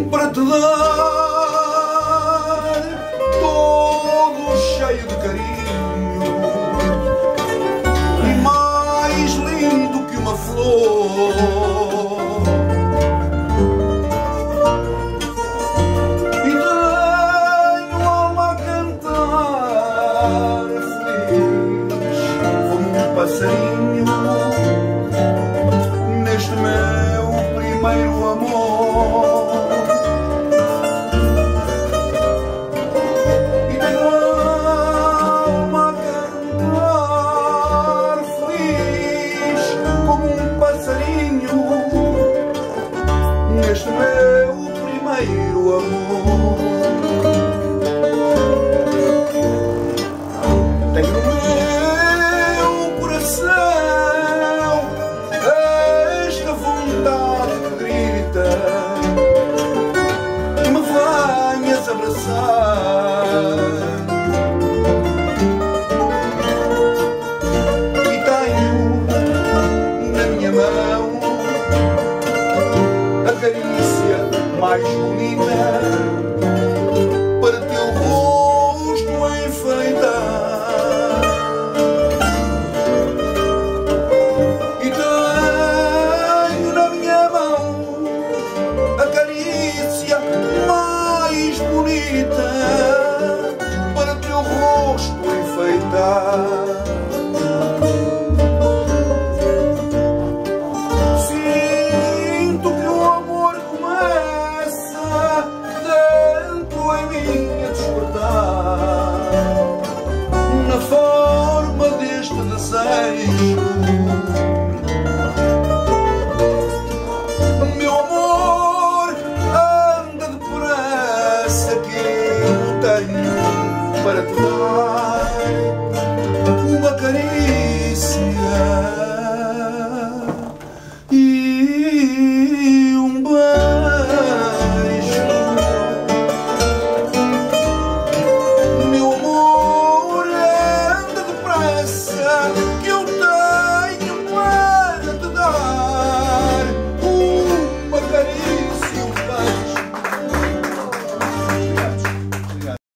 tenho para te dar, todo cheio de carinho e mais lindo que uma flor. amor. Tenho no meu coração esta vontade que grita: me venhas abraçar. Tenho para te dar